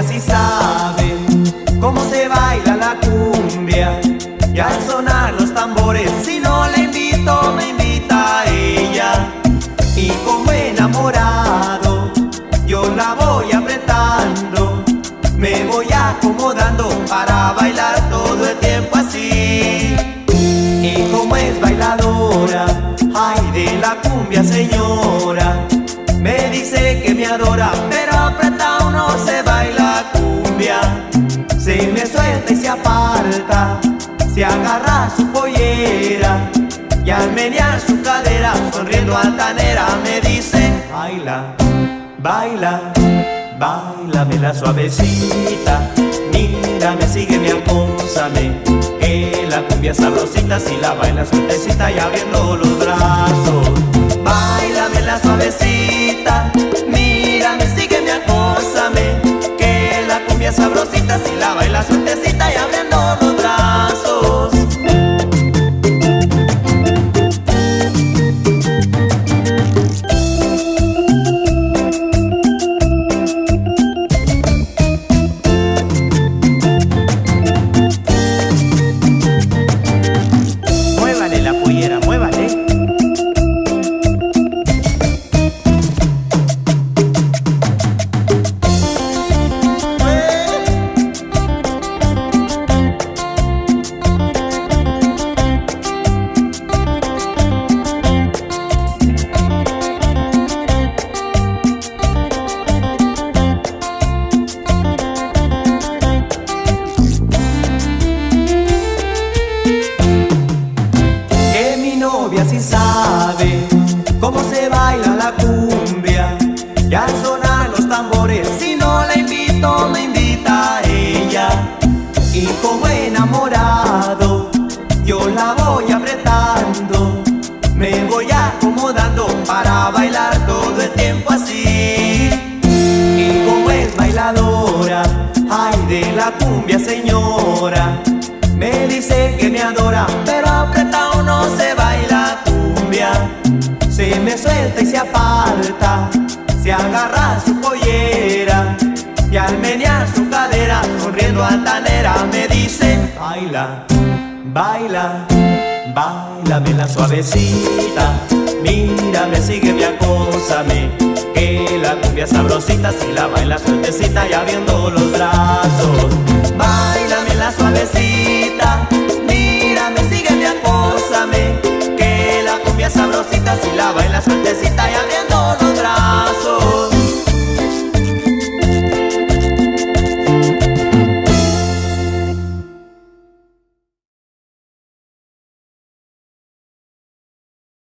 así saben cómo se baila la cumbia. Y al sonar los tambores, si no la invito, me invita a ella. Y como enamorado, yo la voy apretando, me voy acomodando. Que me adora, pero apretado no se baila cumbia. Se me suelta y se aparta, se agarra su pollera y al menear su cadera, sonriendo altanera, me dice: Baila, baila, bailame la suavecita. Mírame, sígueme, acósame, que la cumbia sabrosita si la baila sueltecita y abriendo los brazos. Sabrosita si la baila sueltecita y abriendo y al sonar los tambores si no la invito me invita ella y como enamorado yo la voy apretando me voy acomodando para bailar todo el tiempo así y como es bailadora ay de la cumbia señora me dice que me adora, pero apretado no se baila cumbia. Se me suelta y se aparta, se agarra su pollera y al menear su cadera, sonriendo altanera, me dice: Baila, baila, bailame la suavecita. Mírame, sígueme, acósame, que la cumbia sabrosita si la baila sueltecita y abriendo los brazos. Bailame la suavecita,